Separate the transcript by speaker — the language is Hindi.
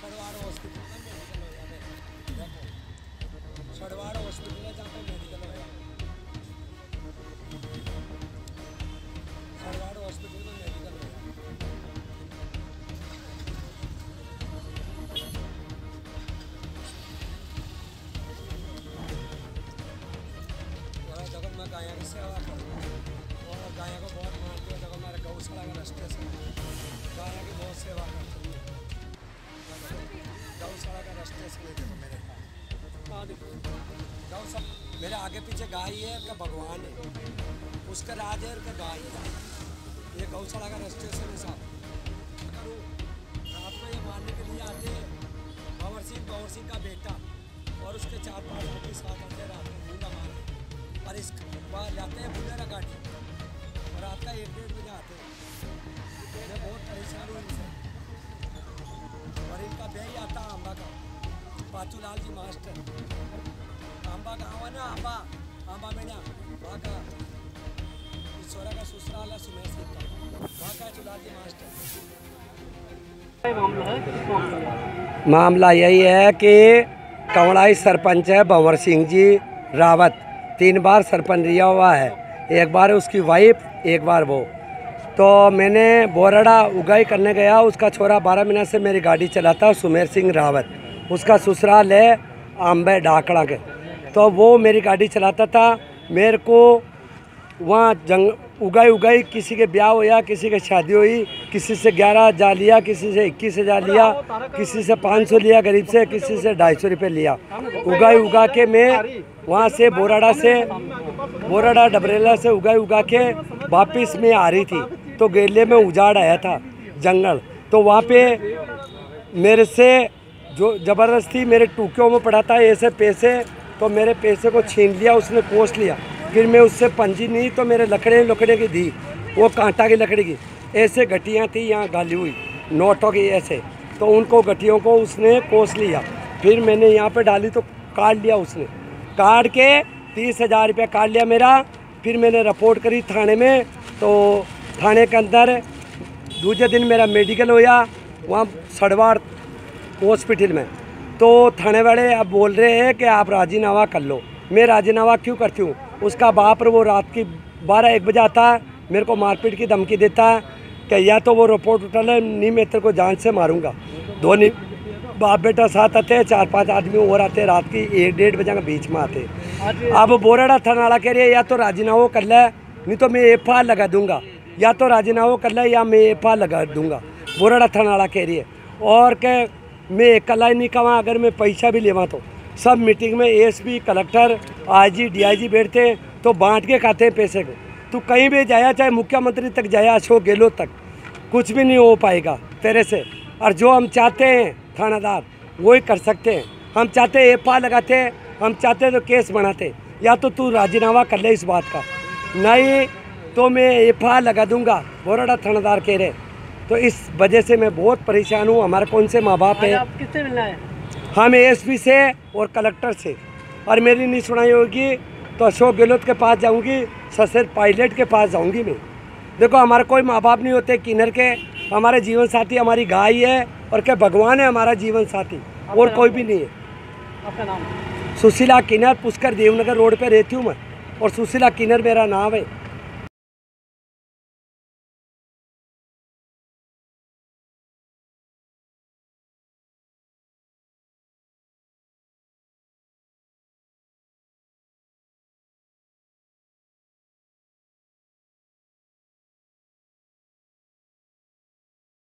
Speaker 1: सड़वाड़ हॉस्पिटल का मेडिकल हो जाए देखो सड़वाड़ हॉस्पिटल है जहाँ पे मेडिकल हो जाए सड़वाड़ हॉस्पिटल में मेडिकल हो और जगह मैं गाया की सेवा करूँ और गाया को बहुत मानती हूँ। जगह मेरे गौशाला का रास्ते से। गाया की बहुत सेवा करती हूँ। गौशाला का रास्ते नहीं देखो मेरे हाँ गौशाला मेरे आगे पीछे गाय है, का भगवान है। उसका राज है का गाय है। ये गौशाला का रास्ते से नहीं साहब। रात में ये मारने के लिए आते हैं, भंवर सिंह भंवर सिंह का बेटा और उसके चार पाँच आदमी साथ आते हैं रात में बूंदा मारे और इस जाते हैं बुलेरा गाड़ी और रात का एक डेढ़ बजे आते हैं। मैं बहुत परेशान हूँ इनसे। और इनका आता आंबा का पाचू लाल जी मास्टर आंबा गाँव है ना आंबा आंबा वहाँ का का ससुराल है सुमेर सिंह का वहाँ का चुलाल जी मास्टर मामला यही है कि कंवड़ाई सरपंच है भंवर सिंह जी रावत। तीन बार सरपंच रिया हुआ है। एक बार उसकी वाइफ, एक बार वो। तो मैंने बोराड़ा उगाई करने गया, उसका छोरा बारह महीने से मेरी गाड़ी चलाता है, सुमेर सिंह रावत। उसका ससुराल है आम्बे डाकड़ा के। तो वो मेरी गाड़ी चलाता था, मेरे को वहाँ जंग, उगाई उगाई, किसी के ब्याह हुआ किसी के शादी हुई, किसी से ग्यारह हज़ार लिया, किसी से इक्कीस हज़ार लिया, किसी से पाँच सौ लिया, गरीब से, किसी से ढाई सौ रुपये लिया। उगाई, उगा के मैं वहाँ से बोराड़ा से, बोराड़ा डबरेला से उगाई, उगा के वापिस में आ रही थी। तो गेले में उजाड़ आया था, जंगल। तो वहाँ पे मेरे से जो ज़बरदस्ती मेरे टूकियों में पड़ा था ऐसे पैसे तो मेरे पैसे को छीन लिया, उसने कोस लिया। फिर मैं उससे पंजी नहीं तो मेरे लकड़े लकड़े की दी वो कांटा की लकड़ी की। ऐसे गटियाँ थी, यहाँ गाली हुई, नोटों की ऐसे। तो उनको गटियों को उसने कोस लिया। फिर मैंने यहाँ पे डाली तो काट लिया उसने। काट के तीस हज़ार रुपया काट लिया मेरा। फिर मैंने रिपोर्ट करी थाने में तो थाने के अंदर दूसरे दिन मेरा मेडिकल होया वहाँ सड़वाड़ हॉस्पिटल में। तो थाने वाले अब बोल रहे हैं कि आप राजीनामा कर लो। मैं राजीनामा क्यों करती हूँ? उसका बाप वो रात की बारह एक बजे आता है मेरे को मारपीट की धमकी देता है कि या तो वो रिपोर्ट उठा ले नहीं मैं तेरे को जान से मारूँगा। दोनों बाप बेटा साथ आते हैं चार पाँच आदमी और आते हैं रात की एक डेढ़ बजे के बीच में आते हैं। अब बोराड़ा थाना वाला कह रही है या तो राजीनामा कर ले नहीं तो मैं एफआईआर लगा दूँगा। या तो राजीनामा कर ले या मैं एफ़ लगा दूँगा। बोराड़ा थाना कह रही है। और के मैं अकेला ही नहीं कमा, अगर मैं पैसा भी लेवा तो। सब मीटिंग में एसपी कलेक्टर आईजी डीआईजी बैठते तो बांट के खाते हैं पैसे को। तू कहीं भी जाया, चाहे मुख्यमंत्री तक जाया, अशोक गहलोत तक, कुछ भी नहीं हो पाएगा तेरे से। और जो हम चाहते हैं, थानादार, वही कर सकते हैं। हम चाहते हैं एफ़ लगाते हैं हम चाहते हैं तो केस बनाते। या तो तू राजीनामा कर ले इस बात का। नहीं तो मैं एफ़ लगा दूँगा बोराड़ा थानादार कह रहे। तो इस वजह से मैं बहुत परेशान हूँ हमारे कौन से माँ बाप हैं?
Speaker 2: आप किससे मिलना है?
Speaker 1: हम एसपी से और कलेक्टर से। और मेरी नहीं सुनाई होगी तो अशोक गहलोत के पास जाऊँगी ससुर पायलट के पास जाऊँगी मैं। देखो हमारे कोई माँ बाप नहीं होते किन्नर के। हमारे जीवन साथी हमारी गाय है और क्या भगवान है हमारा जीवन साथी और कोई भी नहीं है।
Speaker 2: आपका नाम?
Speaker 1: सुशीला किन्नर पुष्कर देवनगर रोड पे रहती हूँ मैं। और सुशीला किन्नर मेरा नाम है।